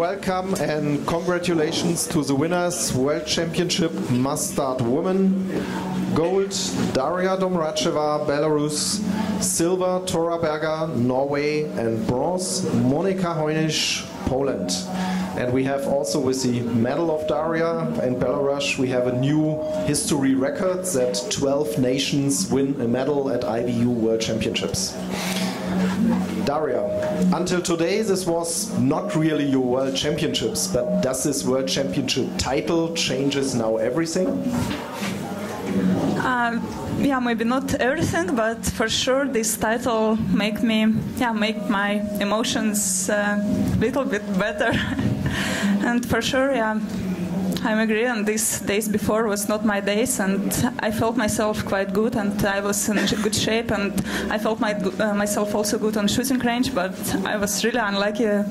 welcome and congratulations to the winners. World Championship Mass Start Women. Gold, Daria Domracheva, Belarus. Silver, Tora Berger, Norway. And bronze, Monika Hojnisz, Poland. And we have also with the Medal of Daria and Belarus, we have a new history record that 12 nations win a medal at IBU World Championships. Daria, until today this was not really your World Championships, but does this World Championship title changes now everything? Uh, yeah, maybe not everything, but for sure this title make me, yeah, make my emotions a uh, little bit better. and for sure, yeah, I agree. And these days before was not my days, and I felt myself quite good, and I was in good shape, and I felt my, uh, myself also good on shooting range. But I was really unlucky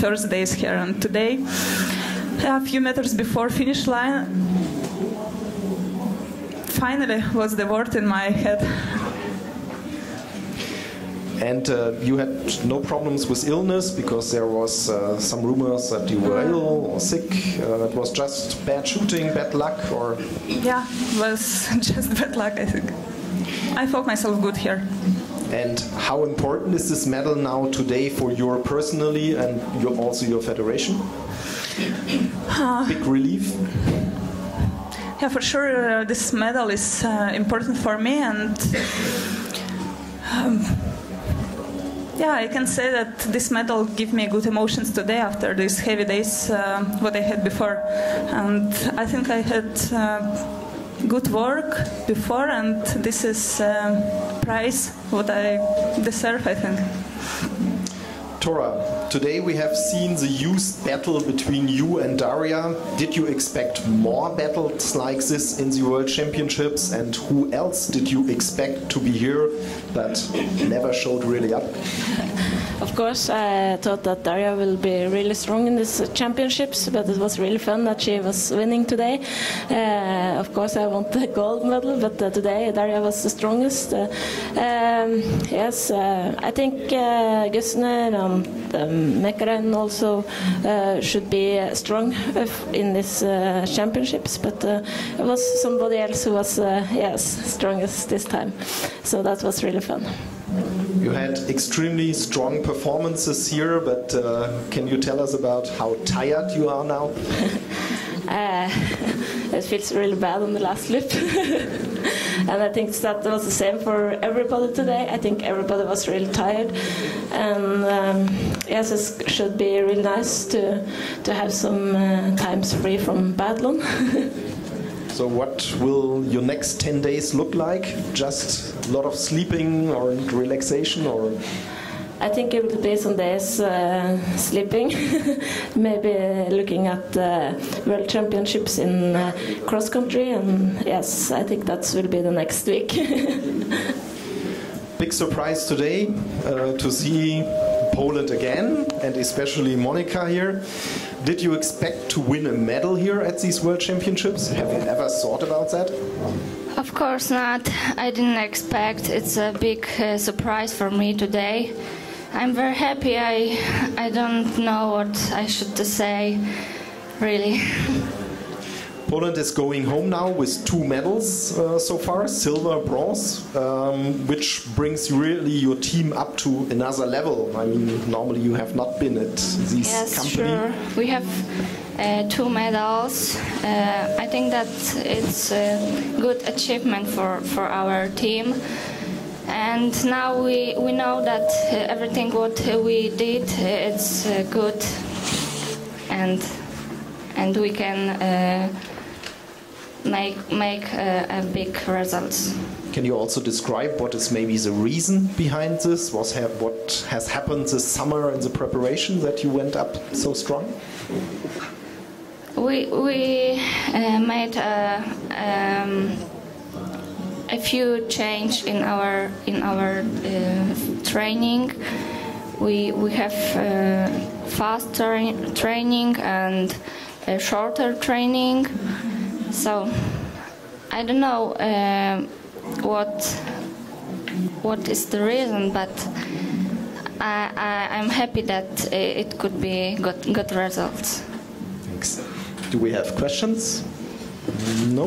first days here, and today, a few meters before finish line, finally was the word in my head. And uh, you had no problems with illness because there was uh, some rumors that you were ill or sick. Uh, it was just bad shooting, bad luck, or yeah, it was just bad luck. I think. I felt myself good here. And how important is this medal now today for you personally and your, also your federation? Uh, Big relief. Yeah, for sure, uh, this medal is uh, important for me, and um, yeah, I can say that this medal gave me good emotions today after these heavy days uh, what I had before, and I think I had uh, good work before, and this is uh, prize what I deserve, I think. Tora, today we have seen the youth battle between you and Daria. Did you expect more battles like this in the World Championships? And who else did you expect to be here but never showed really up? Of course, I thought that Daria will be really strong in these championships, but it was really fun that she was winning today. Uh, of course, I want the gold medal, but uh, today Daria was the strongest. Uh, um, yes, uh, I think uh, and um, Mäkäräinen also uh, should be strong in these championships, but it was somebody else who was yes strongest this time. So that was really fun. You had extremely strong performances here, but uh, can you tell us about how tired you are now? uh, it feels really bad on the last loop. and I think that was the same for everybody today. I think everybody was really tired. And um, yes, it should be really nice to, to have some uh, times free from biathlon. So what will your next 10 days look like? Just a lot of sleeping or relaxation or? I think it will be some days uh, sleeping, maybe looking at uh, World Championships in uh, cross country, and yes, I think that will be the next week. Big surprise today uh, to see Poland again, and especially Monika here. Did you expect to win a medal here at these World Championships? Have you ever thought about that? Of course not. I didn't expect. It's a big uh, surprise for me today. I'm very happy. I I don't know what I should say, really. Poland is going home now with two medals uh, so far, silver, bronze, um, which brings really your team up to another level. I mean, normally you have not been at these yes, company. sure. We have uh, two medals. Uh, I think that it's a good achievement for, for our team. And now we, we know that uh, everything what we did, it's uh, good and and we can uh, make make a, a big results. Can you also describe what is maybe the reason behind this? Was what has happened this summer in the preparation that you went up so strong? We we uh, made a, um, a few change in our in our uh, training. We we have uh, fast tra training and shorter training so I don't know uh, what what is the reason, but I, I, I'm happy that it could be good, good results. Thanks. Do we have questions? No.